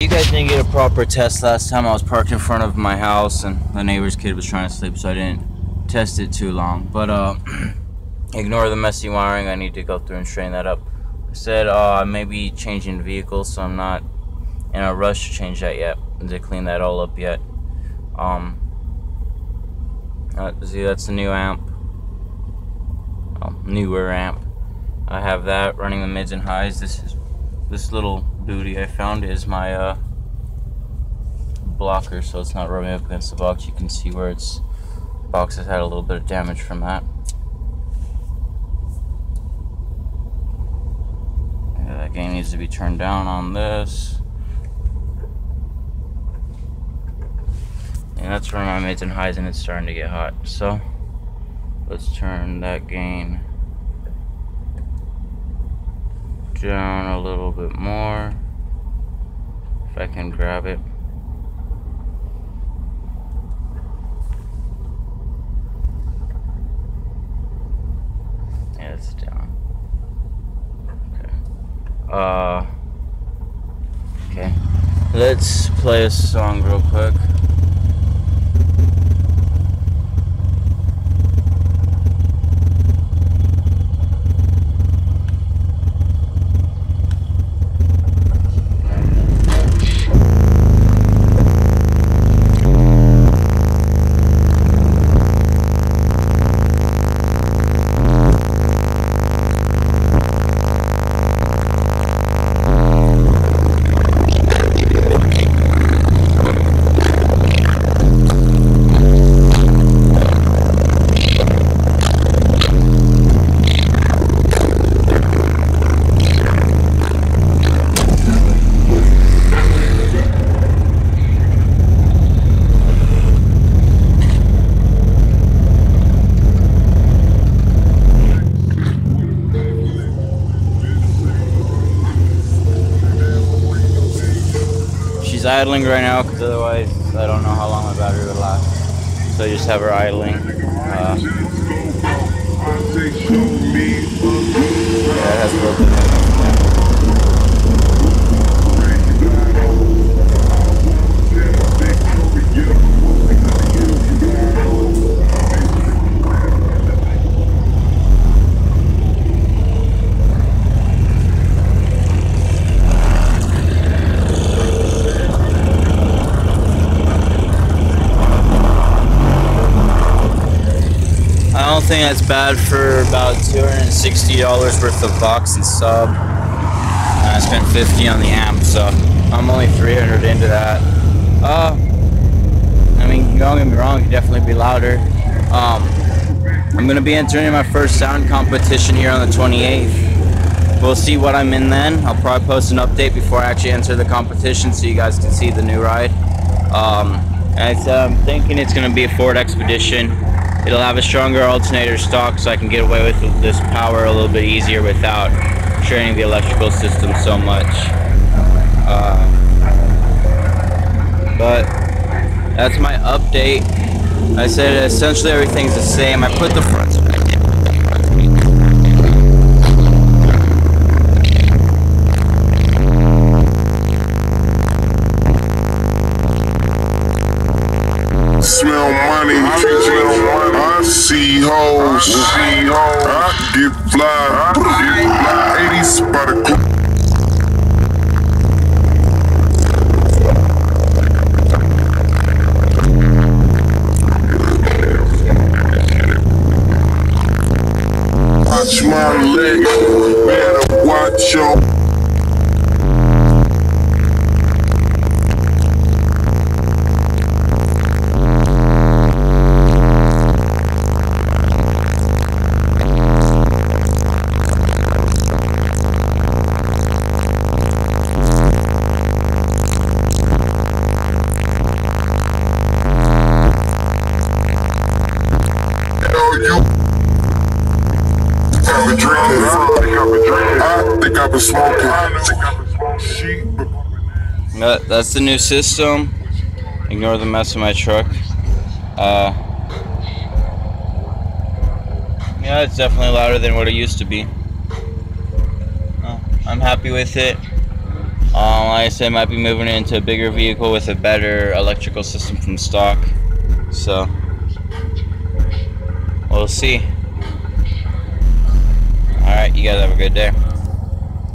You guys didn't get a proper test last time. I was parked in front of my house and the neighbor's kid was trying to sleep, so I didn't test it too long. But uh, ignore the messy wiring. I need to go through and straighten that up. I said uh, I may be changing vehicles, so I'm not in a rush to change that yet to clean that all up yet. Um, uh, see, that's the new amp. Oh, newer amp. I have that running the mids and highs. This is this little booty I found is my uh, blocker, so it's not rubbing up against the box. You can see where its box has had a little bit of damage from that. Yeah, that gain needs to be turned down on this. And that's where my mids and highs, and it's starting to get hot. So let's turn that gain down a little bit more if I can grab it. Yeah it's down. Okay. Uh okay. Let's play a song real quick idling right now because otherwise I don't know how long my battery would last. So I just have her idling. Uh, yeah, I that's bad for about $260 worth of box and sub. And I spent 50 on the amp, so I'm only 300 into that. Uh, I mean, don't get me wrong, it could definitely be louder. Um, I'm gonna be entering my first sound competition here on the 28th. We'll see what I'm in then. I'll probably post an update before I actually enter the competition so you guys can see the new ride. Um, I'm thinking it's gonna be a Ford Expedition. It'll have a stronger alternator stock so I can get away with this power a little bit easier without straining the electrical system so much. Uh, but that's my update. I said essentially everything's the same. I put the front I get fly, 80s by the Watch my leg, better watch your I've been drinking. I think I've been smoking. That, that's the new system. Ignore the mess in my truck. Uh, yeah, it's definitely louder than what it used to be. I'm happy with it. Um, like I said, might be moving into a bigger vehicle with a better electrical system from stock. So, we'll see. Alright, you guys have a good day.